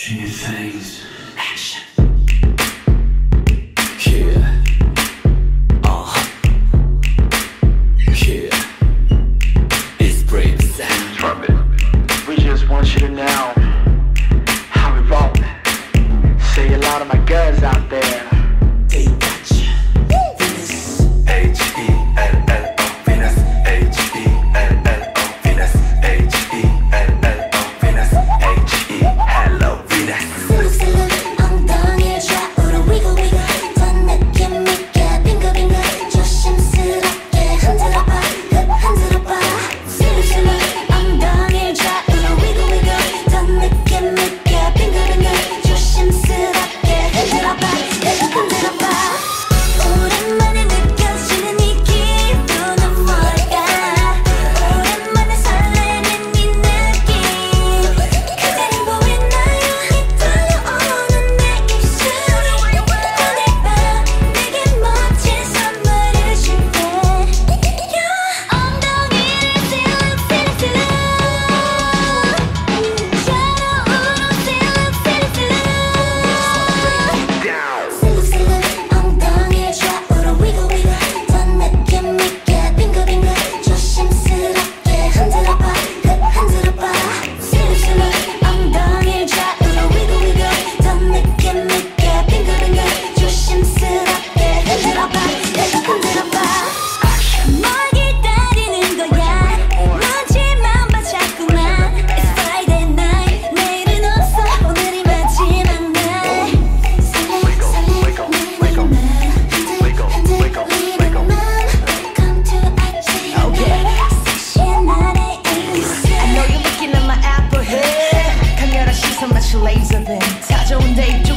She things. they do.